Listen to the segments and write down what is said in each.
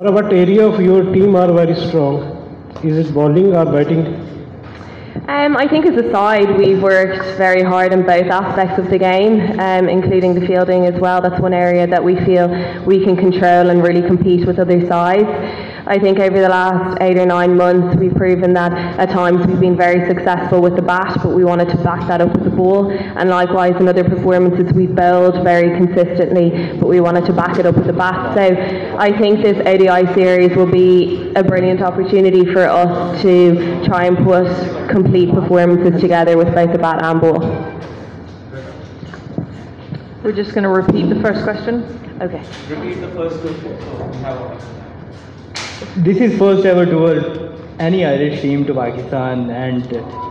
Or what area of your team are very strong? Is it bowling or batting? Um, I think as a side, we've worked very hard in both aspects of the game, um, including the fielding as well. That's one area that we feel we can control and really compete with other sides. I think over the last eight or nine months, we've proven that at times we've been very successful with the bat, but we wanted to back that up with the ball. And likewise, in other performances, we've bowled very consistently, but we wanted to back it up with the bat. So I think this ODI series will be a brilliant opportunity for us to try and put complete performances together with both the bat and ball. We're just going to repeat the first question. Okay. Repeat the first question. So we have a- This is first ever tour any Irish team to Pakistan and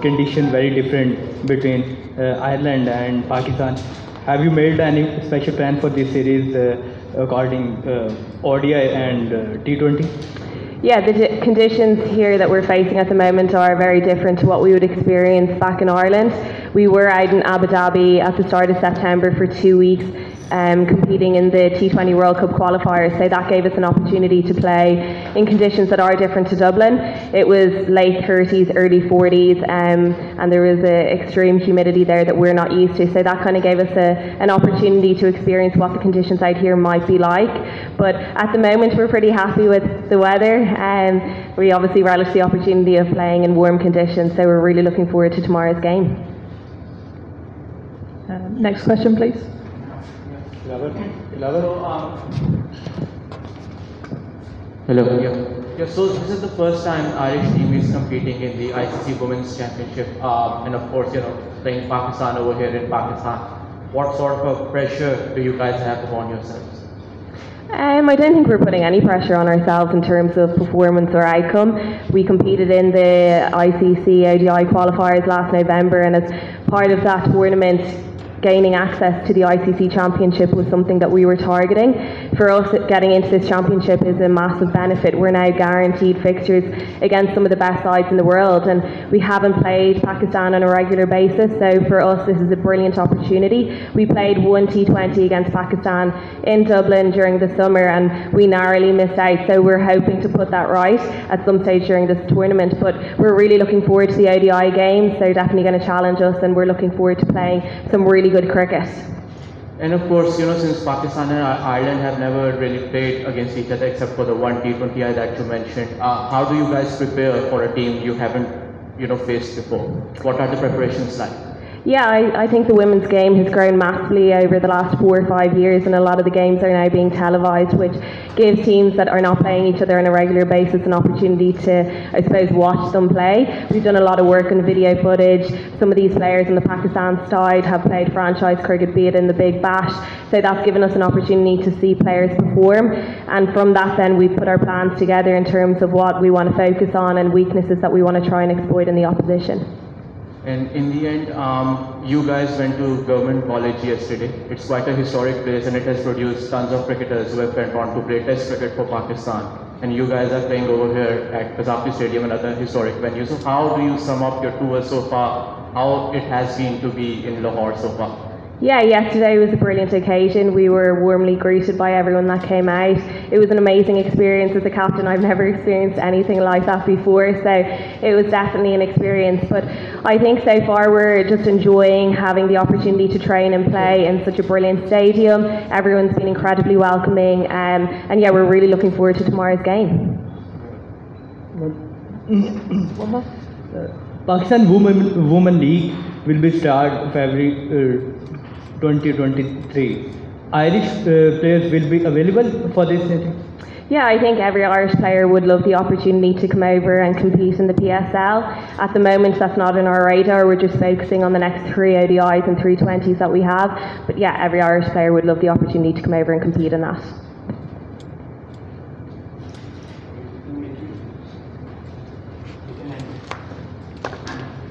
condition very different between uh, Ireland and Pakistan. Have you made any special plan for this series uh, according uh, ODI and uh, T20? Yeah, the conditions here that we're facing at the moment are very different to what we would experience back in Ireland. We were out in Abu Dhabi at the start of September for two weeks. Um, competing in the T20 World Cup qualifiers, so that gave us an opportunity to play in conditions that are different to Dublin. It was late 30s, early 40s, um, and there was an extreme humidity there that we're not used to. So that kind of gave us a, an opportunity to experience what the conditions out here might be like. But at the moment, we're pretty happy with the weather. Um, we obviously relish the opportunity of playing in warm conditions, so we're really looking forward to tomorrow's game. Um, next question, please. So, um, Hello. Yeah. yeah. So this is the first time Irish team is competing in the ICC Women's Championship, um, and of course, you know, playing Pakistan over here in Pakistan. What sort of pressure do you guys have upon yourselves? Um, I don't think we're putting any pressure on ourselves in terms of performance or outcome. We competed in the ICC ODI qualifiers last November, and as part of that tournament, gaining access to the ICC Championship was something that we were targeting. For us, getting into this championship is a massive benefit. We're now guaranteed fixtures against some of the best sides in the world, and we haven't played Pakistan on a regular basis. So for us, this is a brilliant opportunity. We played one T20 against Pakistan in Dublin during the summer, and we narrowly missed out. So we're hoping to put that right at some stage during this tournament. But we're really looking forward to the ODI games. They're definitely going to challenge us, and we're looking forward to playing some really good cricket. And of course, you know, since Pakistan and Ireland have never really played against each other except for the one T20I that you mentioned, uh, how do you guys prepare for a team you haven't, you know, faced before? What are the preparations like? Yeah, I, I think the women's game has grown massively over the last four or five years, and a lot of the games are now being televised, which gives teams that are not playing each other on a regular basis an opportunity to, I suppose, watch them play. We've done a lot of work on video footage. Some of these players on the Pakistan side have played franchise cricket, be it in the Big Bash, so that's given us an opportunity to see players perform. And from that, then we put our plans together in terms of what we want to focus on and weaknesses that we want to try and exploit in the opposition. And in the end, um, you guys went to Government College yesterday. It's quite a historic place and it has produced tons of cricketers who have went on to play Test cricket for Pakistan. And you guys are playing over here at Gaddafi Stadium, another historic venue. So how do you sum up your tour so far? How it has been to be in Lahore so far? Yeah, yesterday was a brilliant occasion. We were warmly greeted by everyone that came out. It was an amazing experience as a captain. I've never experienced anything like that before, so it was definitely an experience. But I think so far we're just enjoying having the opportunity to train and play in such a brilliant stadium. Everyone's been incredibly welcoming, um, and yeah, we're really looking forward to tomorrow's game. Pakistan Women Women League will be start February uh, 2023. Irish uh, players will be available for this. Yeah, I think every Irish player would love the opportunity to come over and compete in the PSL. At the moment, that's not on our radar. We're just focusing on the next three ODIs and three T20s that we have. But yeah, every Irish player would love the opportunity to come over and compete in that.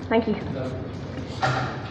Thank you.